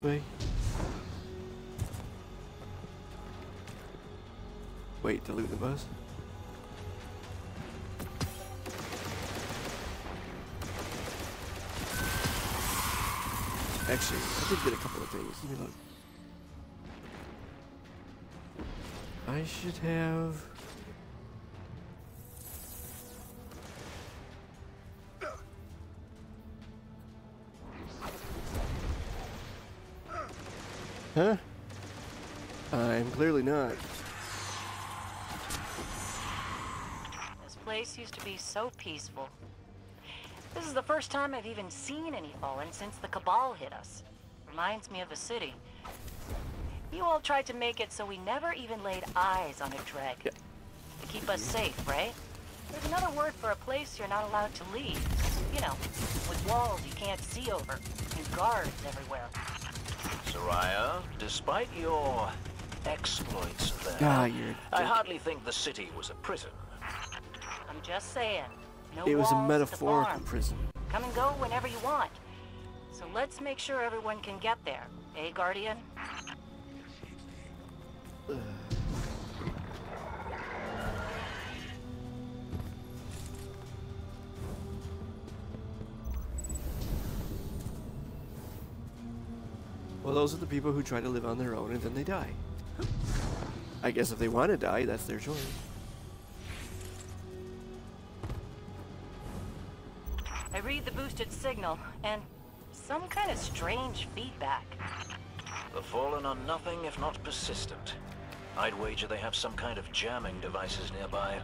Wait. Wait to loot the bus. Actually, I did get a couple of things. Let me look. I should have. Huh? I'm clearly not. This place used to be so peaceful. This is the first time I've even seen any Fallen since the Cabal hit us. Reminds me of the city. You all tried to make it so we never even laid eyes on a Dreg. Yeah. To keep us mm-hmm. safe, right? There's another word for a place you're not allowed to leave. You know, with walls you can't see over, and guards everywhere. Suraya, despite your exploits there, Ah, you're. I hardly think the city was a prison. I'm just saying. No It was a walls at the metaphorical prison. Come and go whenever you want. So let's make sure everyone can get there. Eh, Guardian? Well, those are the people who try to live on their own and then they die. I guess if they want to die, that's their choice. I read the boosted signal, and some kind of strange feedback. The Fallen are nothing if not persistent. I'd wager they have some kind of jamming devices nearby.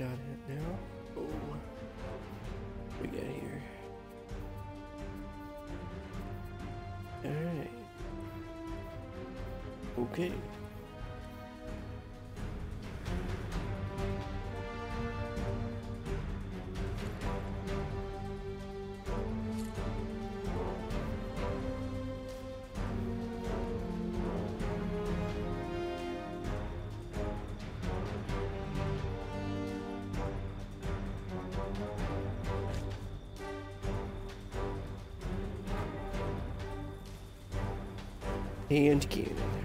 Shot at now. Oh. We got here. Alright. Okay. Hand cannon.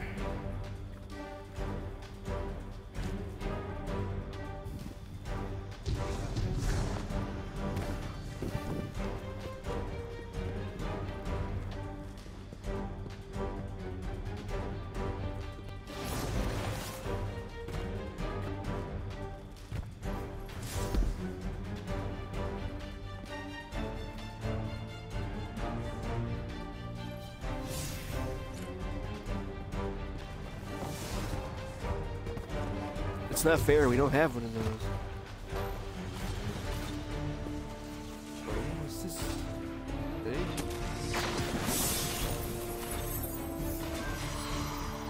It's not fair, we don't have one of those.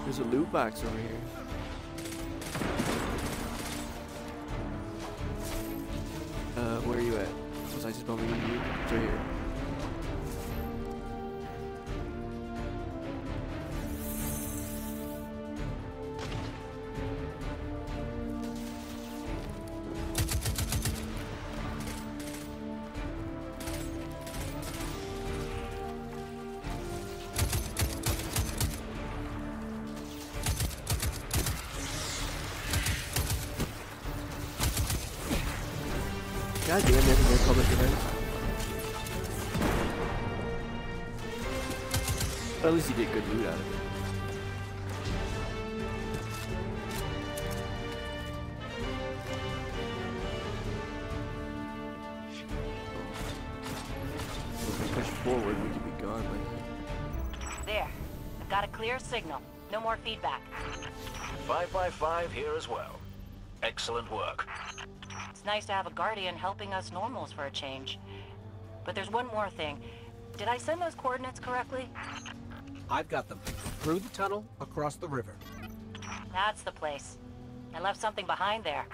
There's a loot box over here. God damn, never get public events. At least you get good loot out of it. If we push forward, we could be gone by. There. I've got a clear signal. No more feedback. 555 here as well. Excellent work. It's nice to have a Guardian helping us normals for a change. But there's one more thing. Did I send those coordinates correctly? I've got them. Through the tunnel, across the river. That's the place. I left something behind there.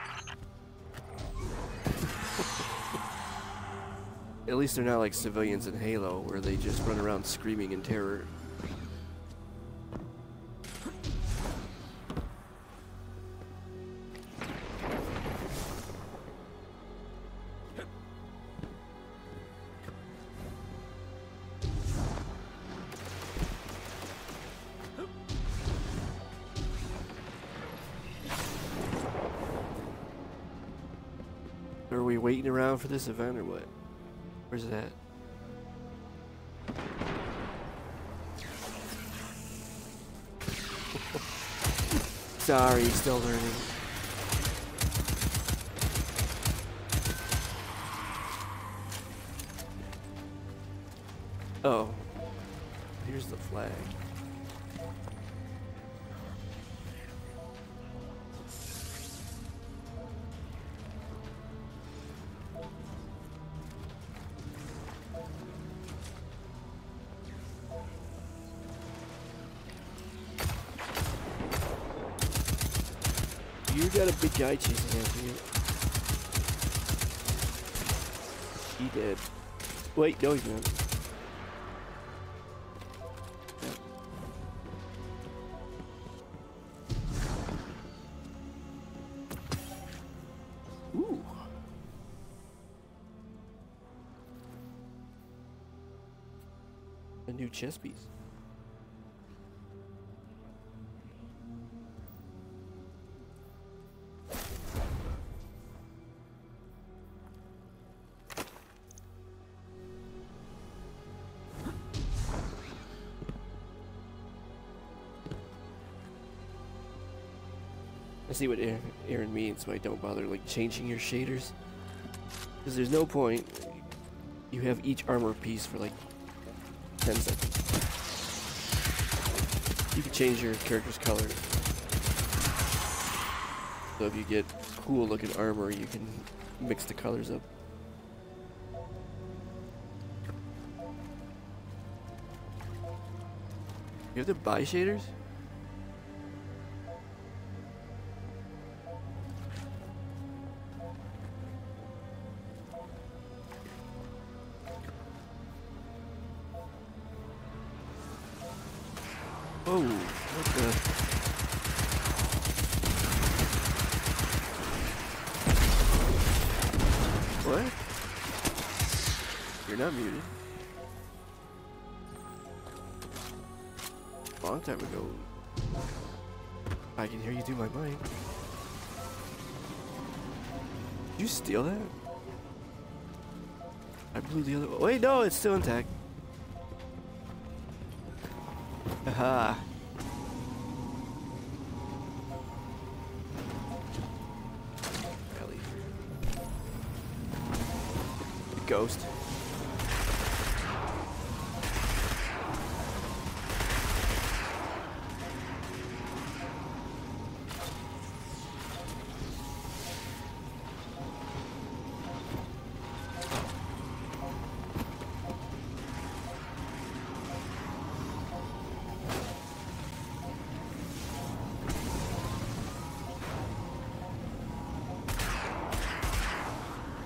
At least they're not like civilians in Halo, where they just run around screaming in terror. Around for this event or what? Where's it at? Sorry, still learning. Oh. Guy chasing after you. He did. Wait, no he's not. Chest piece. I see what Aaron, means by don't bother like changing your shaders. Because there's no point. You have each armor piece for like 10 seconds. You can change your character's color. So if you get cool looking armor, you can mix the colors up. You have to buy shaders? Oh, what the? What? You're not muted. Long time ago. I can hear you do my mic. Did you steal that? I blew the other. Wait, no, it's still intact. Haha.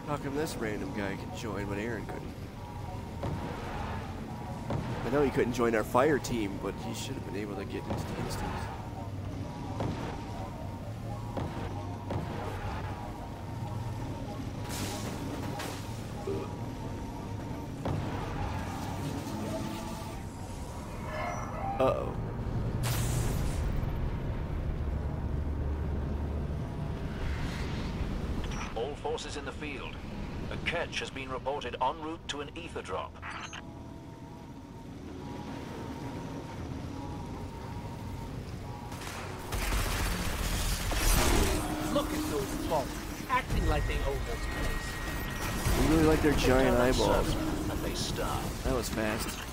How come this random guy can join but Aaron couldn't? I know he couldn't join our fire team, but he should have been able to get into the instance. Reported en route to an ether drop. Look at those folks, acting like they own this place. We really like their giant eyeballs. And they starve. That was fast.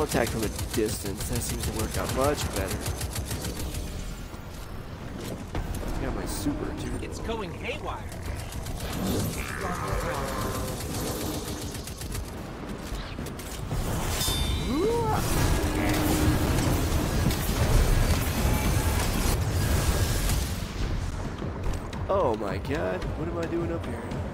I'll attack from a distance. That seems to work out much better. I got my super too. It's going haywire. Oh my god, what am I doing up here?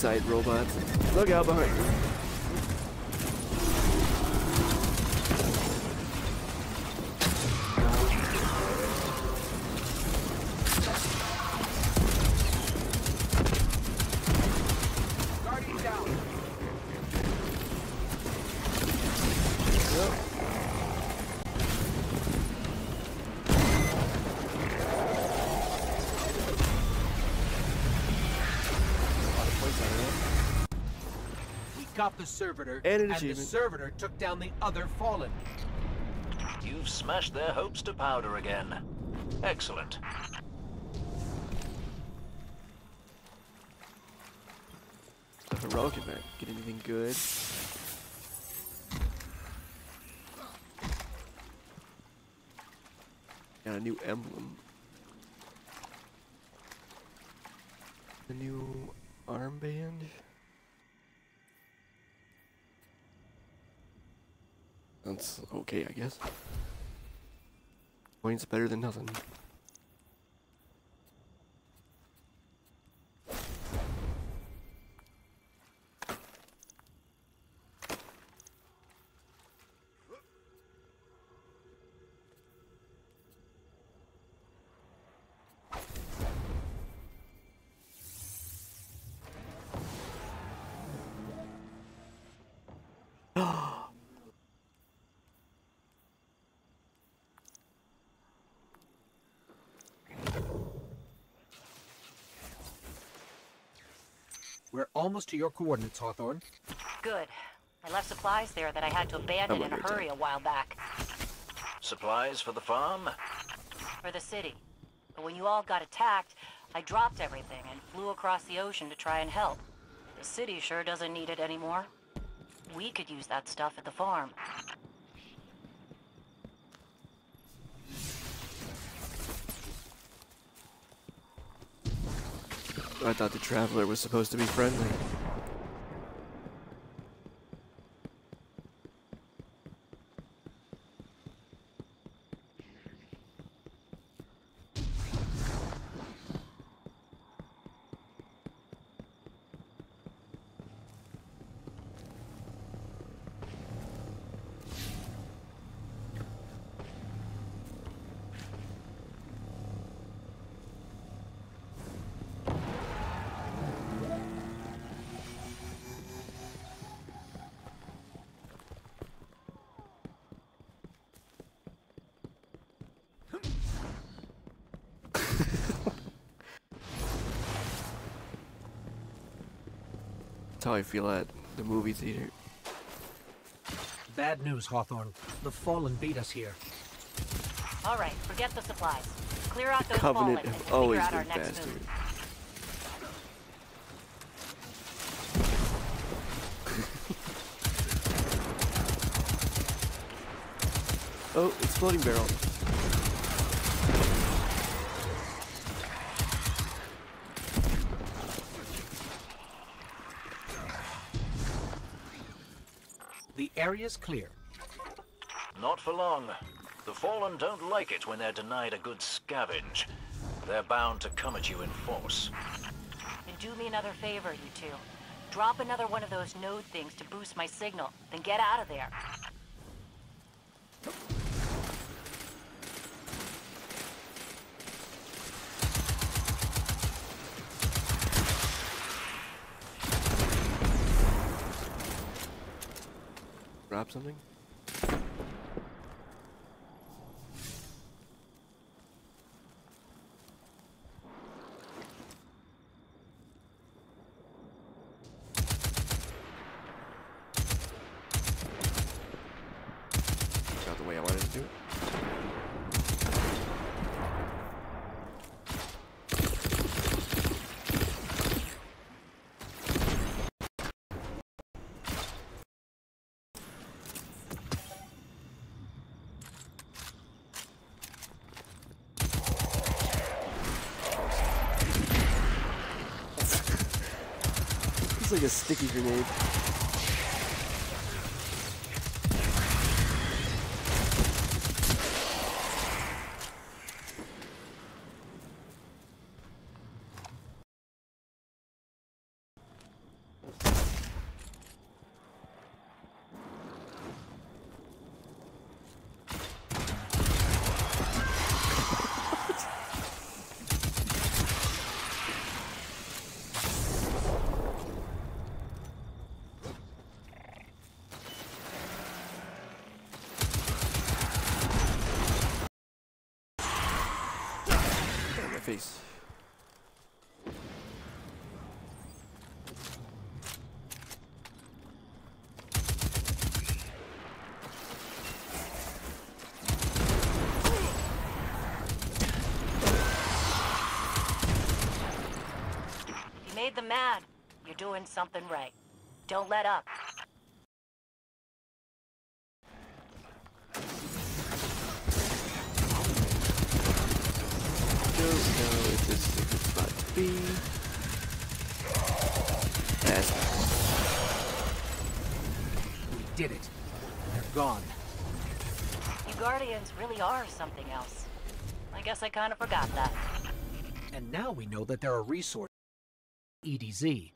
Suicide robots. Look out behind got the servitor, And an the servitor took down the other fallen. You've smashed their hopes to powder again. Excellent. that. The heroic event. Get anything good? Got a new emblem. A new armband. That's okay, I guess. Points better than nothing. We're almost to your coordinates, Hawthorne. Good. I left supplies there that I had to abandon in a on your hurry a while back. Supplies for the farm? For the city. But when you all got attacked, I dropped everything and flew across the ocean to try and help. The city sure doesn't need it anymore. We could use that stuff at the farm. I thought the traveler was supposed to be friendly. How I feel at the movie theater. Bad news, Hawthorne. The fallen beat us here. All right, forget the supplies. Clear out The those Covenant fallen and have figure always out our been next bastards. move. Oh, exploding barrel. The area's clear. Not for long. The Fallen don't like it when they're denied a good scavenge. They're bound to come at you in force. And do me another favor, you two. Drop another one of those node things to boost my signal, then get out of there. Drop something? Like a sticky grenade. Face. You made them mad, you're doing something right. Don't let up. Don't know if this is a good spot to be. That's We did it. They're gone. You Guardians really are something else. I guess I kind of forgot that. And now we know that there are resources. EDZ.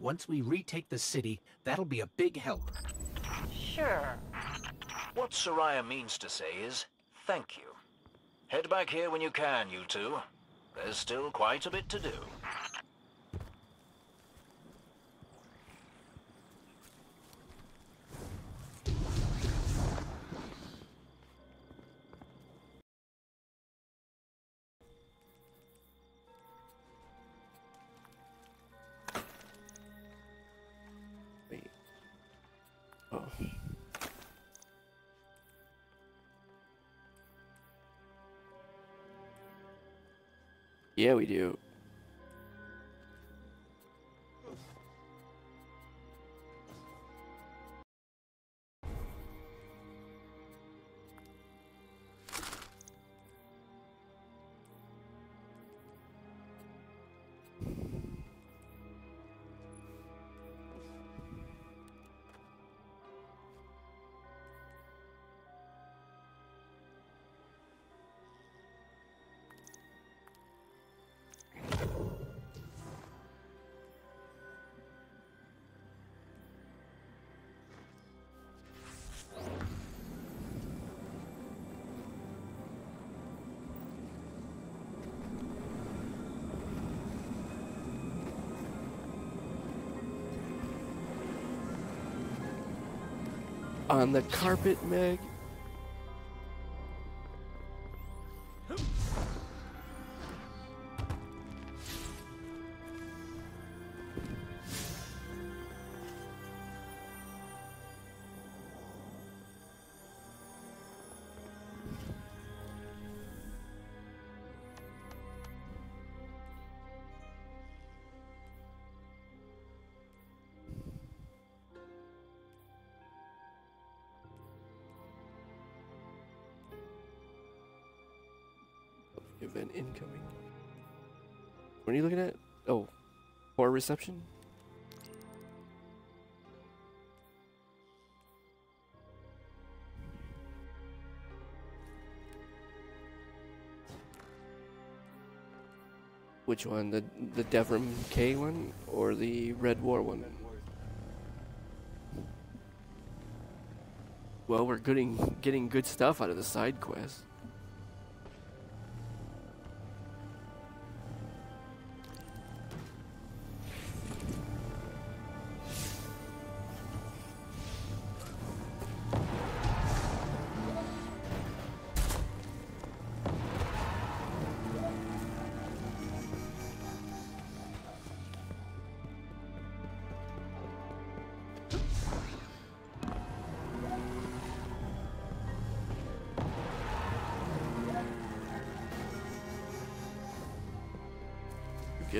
Once we retake the city, that'll be a big help. Sure. What Suraya means to say is, thank you. Head back here when you can, you two. There's still quite a bit to do. Yeah, we do. On the carpet, Meg. An incoming. What are you looking at? Oh, poor reception? Which one? The the Devrim Kay one or the Red War one? Well, we're getting getting good stuff out of the side quest.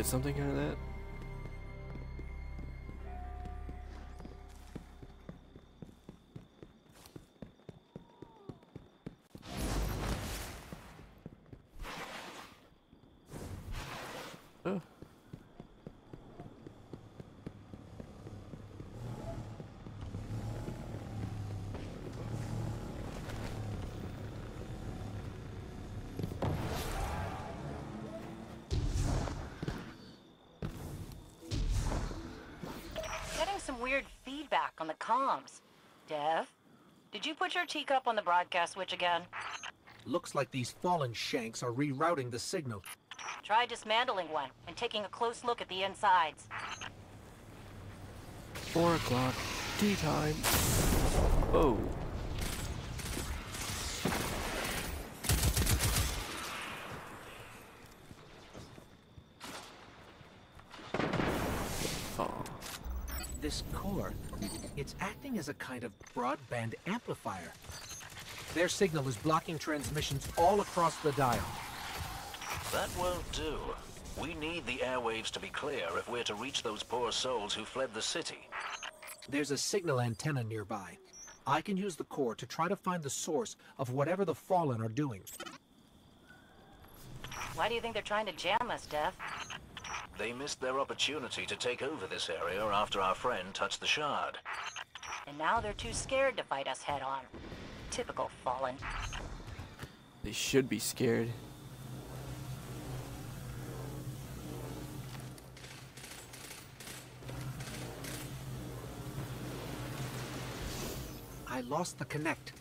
Something out of that? Weird feedback on the comms. Dev, did you put your teacup on the broadcast switch again? Looks like these fallen shanks are rerouting the signal. Try dismantling one and taking a close look at the insides. Four o'clock. Tea time. Oh. Oh. This core, it's acting as a kind of broadband amplifier. Their signal is blocking transmissions all across the dial. That won't do. We need the airwaves to be clear if we're to reach those poor souls who fled the city. There's a signal antenna nearby. I can use the core to try to find the source of whatever the Fallen are doing. Why do you think they're trying to jam us, Dev? They missed their opportunity to take over this area after our friend touched the shard. And now they're too scared to fight us head on. Typical Fallen. They should be scared. I lost the connect.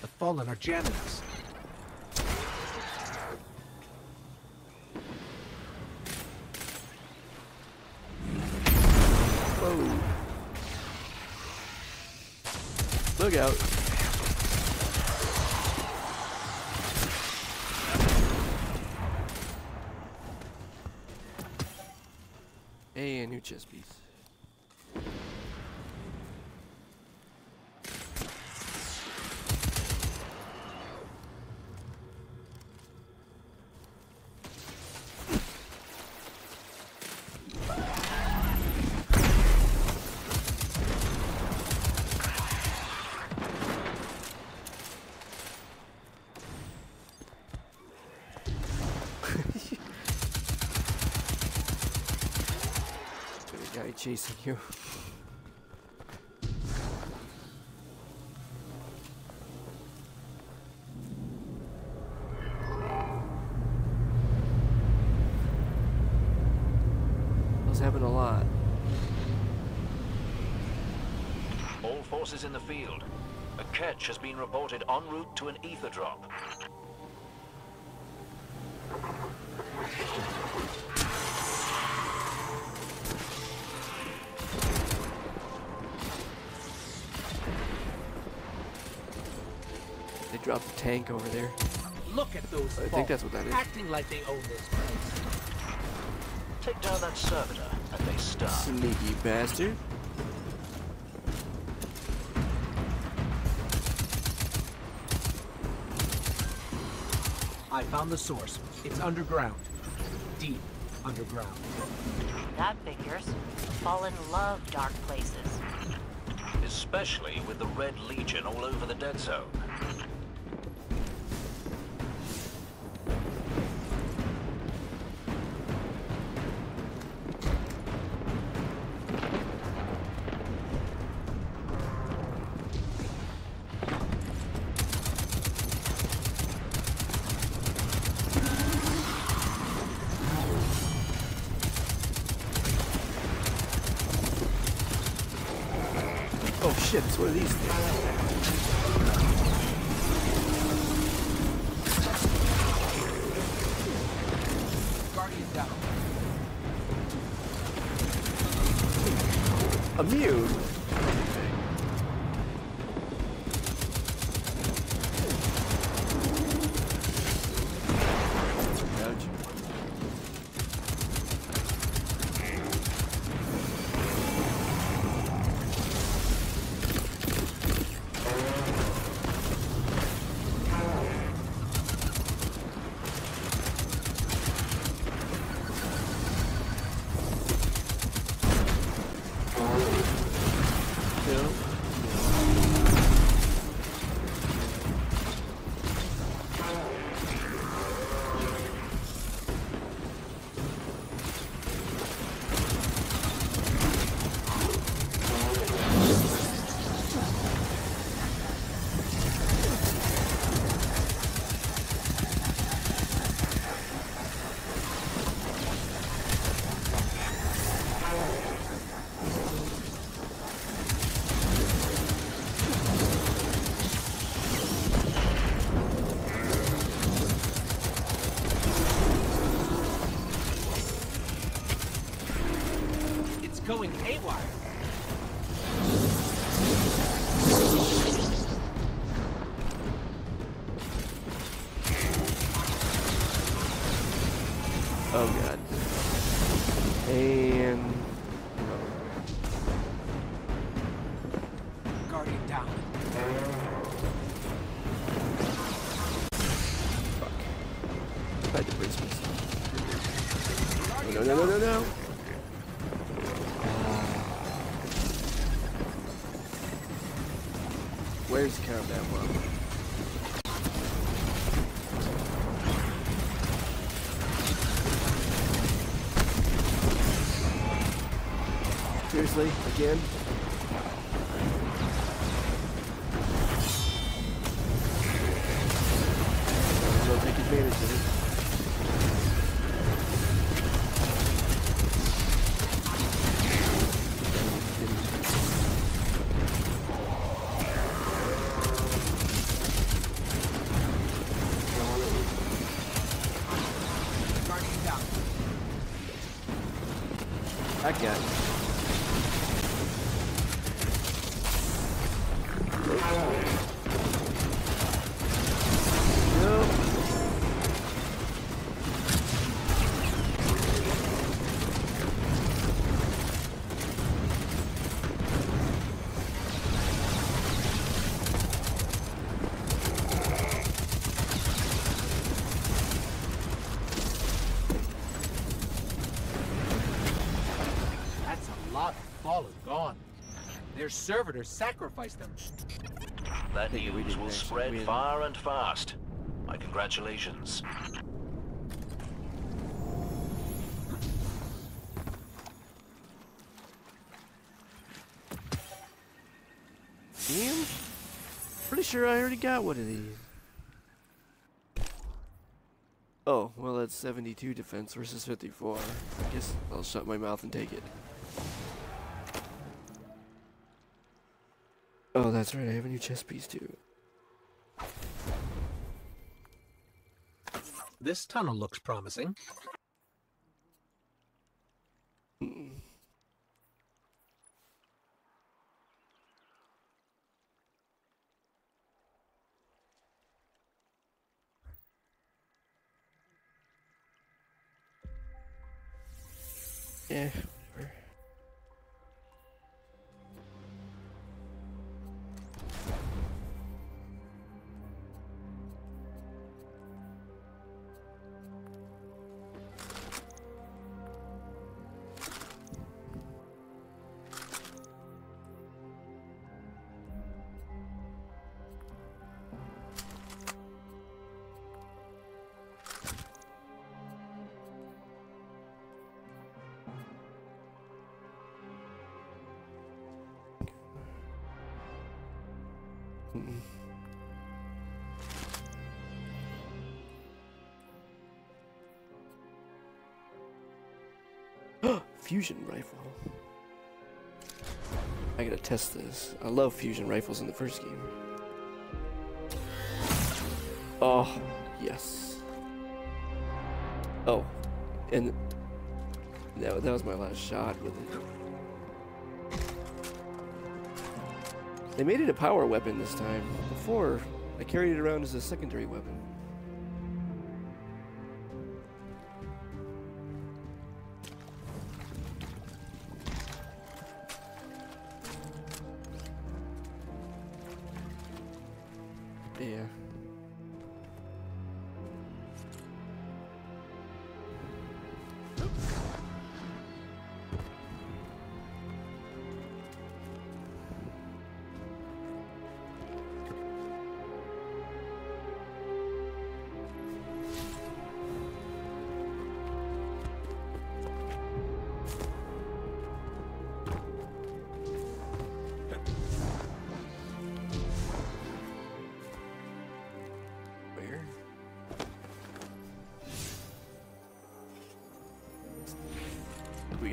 The Fallen are jamming us. Look out. A new chest piece. Got a guy chasing you. Those happen a lot. All forces in the field. A Ketch has been reported en route to an ether drop. Tank over there. Look at those I think that's what that is. acting like they own this place. Take down that servitor, and they start. Sneaky bastard. I found the source. It's underground. Deep underground. That figures. Fallen love dark places. Especially with the Red Legion all over the dead zone. Shit, it's one these things. One? Seriously? Again? Don't take advantage of it. Guy. Their servitors sacrificed them. That think we news will spread win. far and fast. My congratulations. Damn. Pretty sure I already got one of these. Oh, well that's 72 defense versus 54. I guess I'll shut my mouth and take it. Oh, that's right, I have a new chest piece too. This tunnel looks promising. Fusion rifle. I gotta test this. I love fusion rifles in the first game. Oh, yes. Oh, and that, that was my last shot with it. They made it a power weapon this time. Before, I carried it around as a secondary weapon.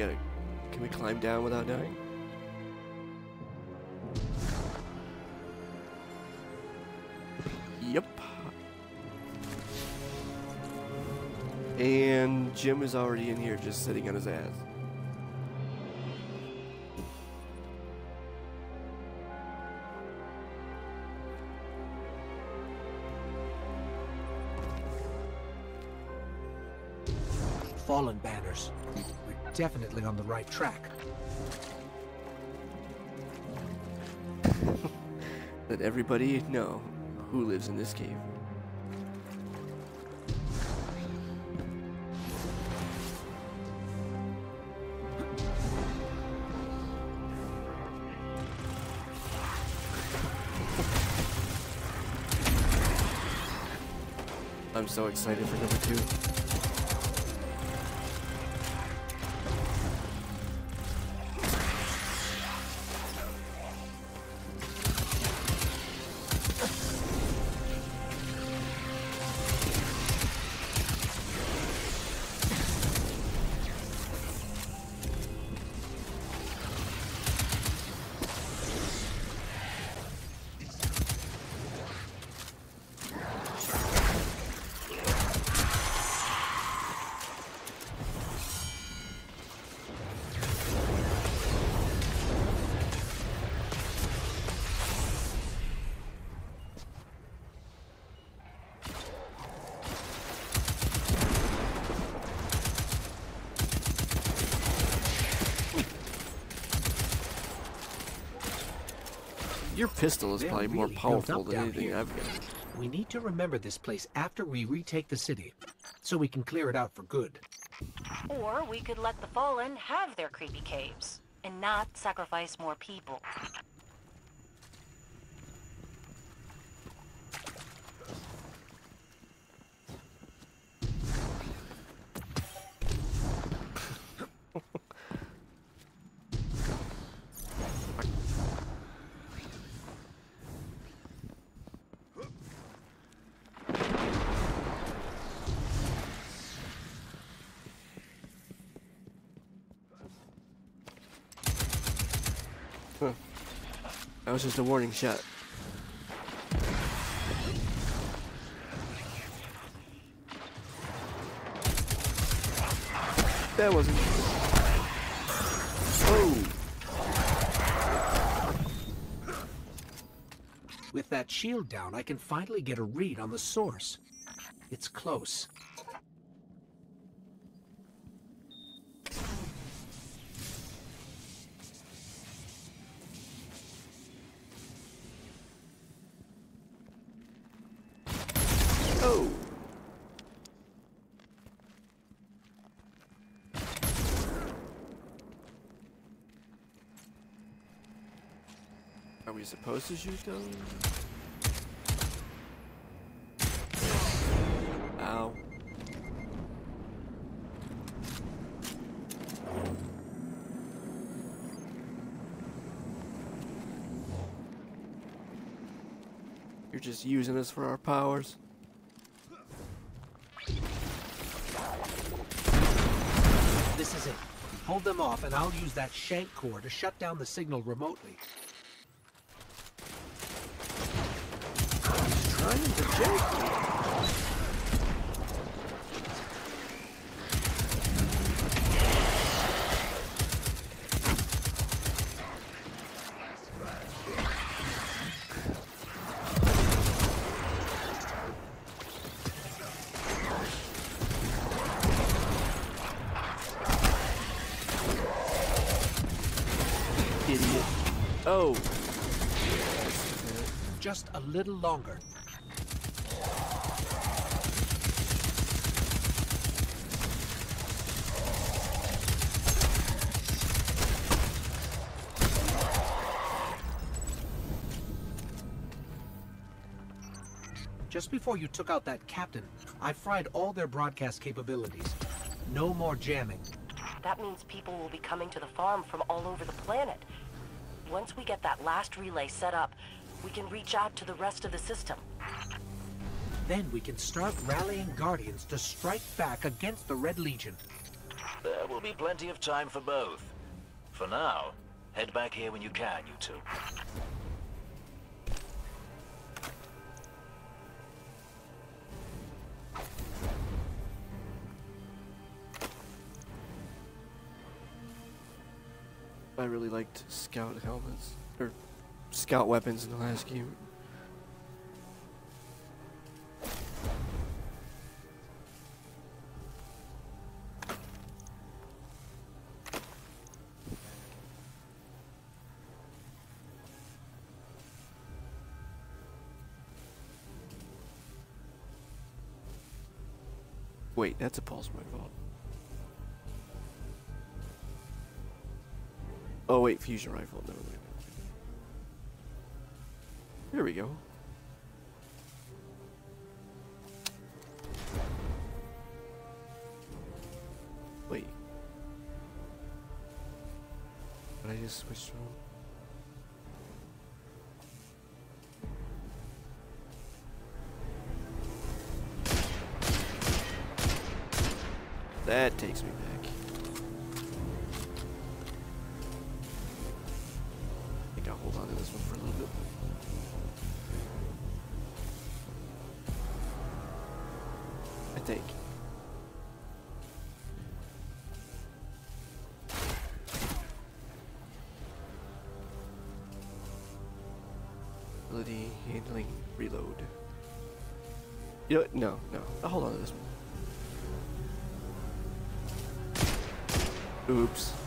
We gotta. Can we climb down without dying? Yep. And Jim is already in here just sitting on his ass. Definitely on the right track. Let everybody know who lives in this cave. I'm so excited for number two. Your pistol is They're probably more really built powerful than anything. I've got. We need to remember this place after we retake the city, so we can clear it out for good. Or we could let the Fallen have their creepy caves and not sacrifice more people. That was just a warning shot. That wasn't. Oh, With that shield down, I can finally get a read on the source. It's close. oh. Are we supposed to shoot those? Ow. You're just using us for our powers. This is it. Hold them off, and I'll use that shank core to shut down the signal remotely. Trying to jank me. Idiot. Oh. Just a little longer. Just before you took out that captain, I fried all their broadcast capabilities. No more jamming. That means people will be coming to the farm from all over the planet. Once we get that last relay set up, we can reach out to the rest of the system. Then we can start rallying Guardians to strike back against the Red Legion. There will be plenty of time for both. For now, head back here when you can, you two. I really liked scout helmets or scout weapons in the last game. Wait, that's a pulse rifle. Oh wait, fusion rifle. No, no. There we go. Wait. But I just switched from. You know what? No, no. I'll hold on to this one. Oops.